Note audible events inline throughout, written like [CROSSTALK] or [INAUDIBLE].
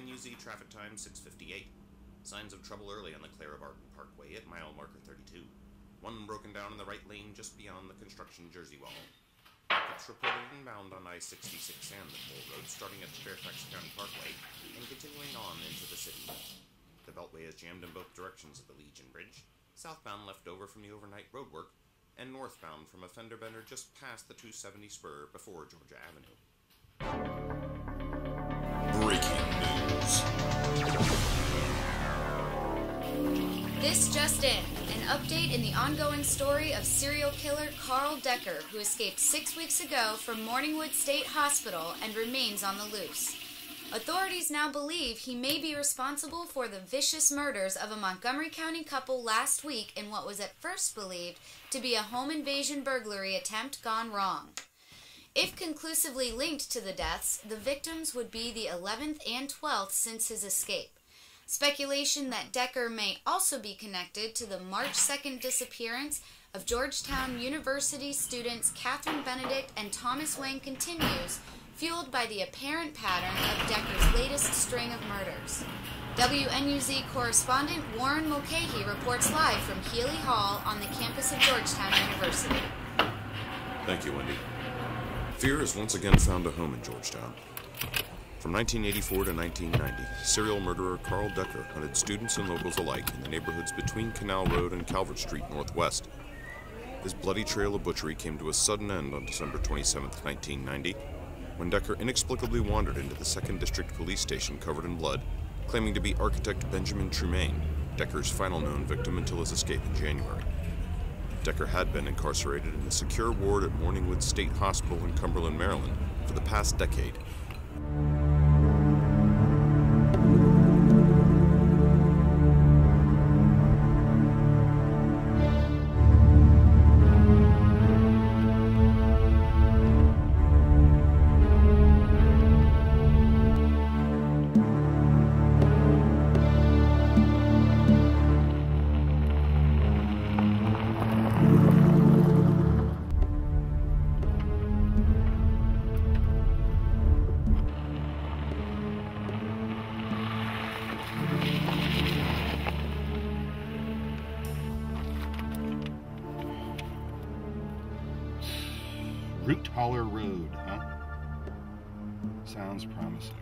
WNUZ traffic time 658. Signs of trouble early on the Clara Barton Parkway at mile marker 32. One broken down in the right lane just beyond the construction Jersey wall. Packets reported inbound on I-66 and the toll road starting at the Fairfax County Parkway and continuing on into the city. The Beltway is jammed in both directions at the Legion Bridge, southbound left over from the overnight roadwork, and northbound from a fender bender just past the 270 spur before Georgia Avenue. This just in an update in the ongoing story of serial killer Karl Decker, who escaped six weeks ago from Morningwood State Hospital and remains on the loose. Authorities now believe he may be responsible for the vicious murders of a Montgomery County couple last week in what was at first believed to be a home invasion burglary attempt gone wrong. If conclusively linked to the deaths, the victims would be the 11th and 12th since his escape. Speculation that Decker may also be connected to the March 2nd disappearance of Georgetown University students Catherine Benedict and Thomas Wayne continues, fueled by the apparent pattern of Decker's latest string of murders. WNUZ correspondent Warren Mulcahy reports live from Healy Hall on the campus of Georgetown University. Thank you, Wendy. Fear has once again found a home in Georgetown. From 1984 to 1990, serial murderer Karl Decker hunted students and locals alike in the neighborhoods between Canal Road and Calvert Street Northwest. His bloody trail of butchery came to a sudden end on December 27, 1990, when Decker inexplicably wandered into the 2nd District Police Station covered in blood, claiming to be architect Benjamin Trumaine, Decker's final known victim until his escape in January. Decker had been incarcerated in a secure ward at Morningwood State Hospital in Cumberland, Maryland, for the past decade. Root Holler Road, huh? Sounds promising.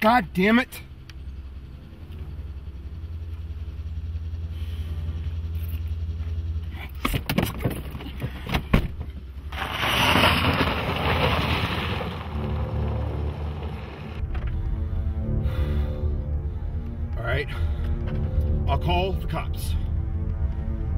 God damn it! All right, I'll call the cops.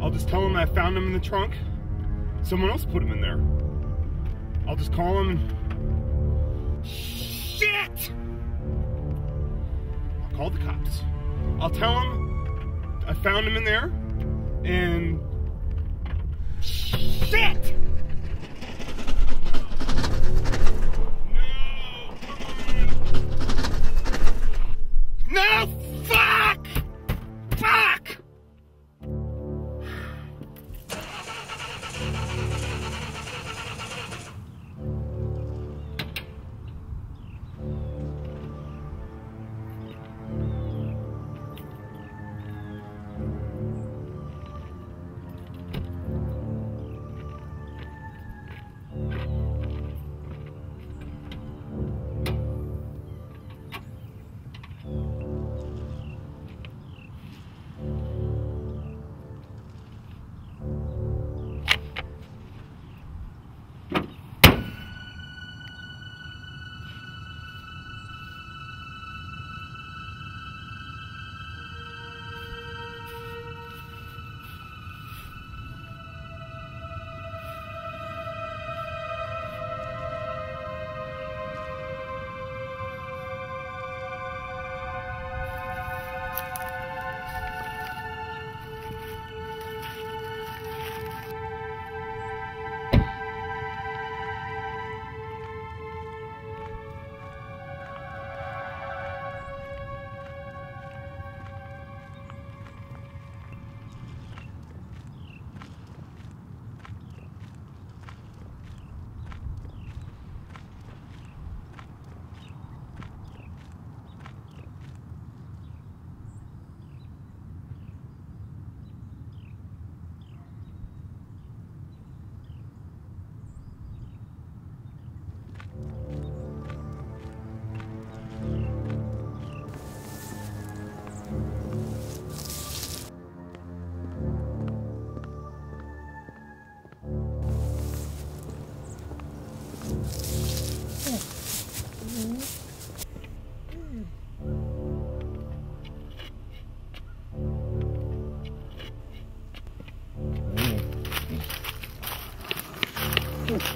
I'll just tell them I found him in the trunk. Someone else put him in there. I'll just call him. Shit! I'll call the cops. I'll tell them I found him in there and... Shit! No! Fuck!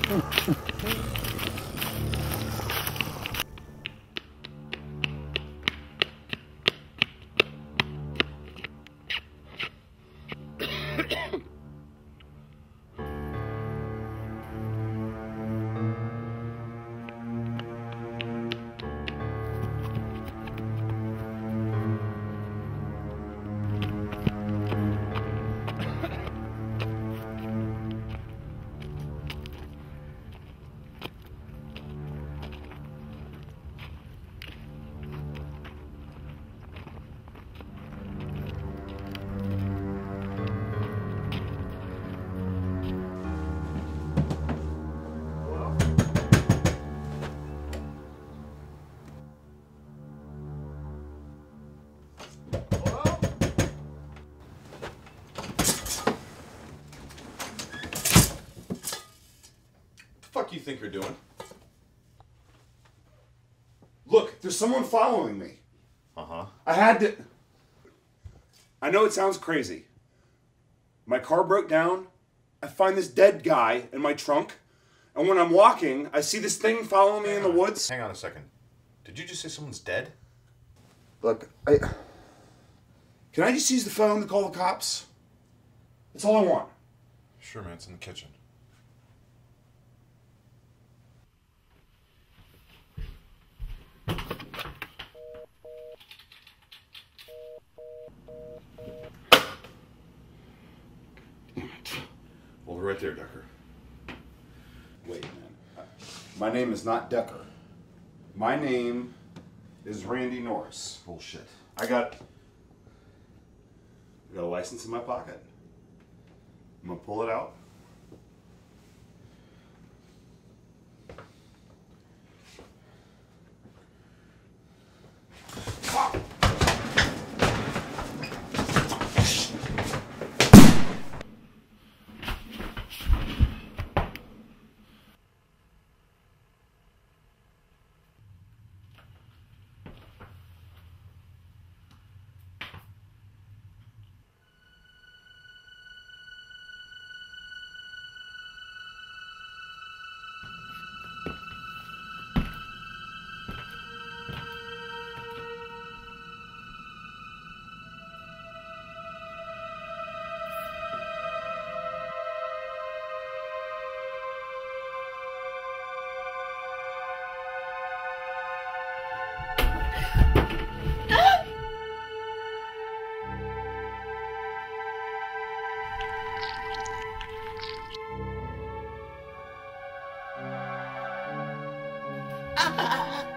Fuck [LAUGHS] you think you're doing? Look, there's someone following me. Uh huh. I had to. I know it sounds crazy. My car broke down. I find this dead guy in my trunk. And when I'm walking, I see this thing following me in the woods. Hang on a second. Did you just say someone's dead? Look, I. Can I just use the phone to call the cops? That's all I want. Sure, man. It's in the kitchen. Right there, Decker. Wait, man. Uh, my name is not Decker. My name is Randy Norris. Bullshit. I got. I got a license in my pocket. I'm gonna pull it out. Ha ha ha!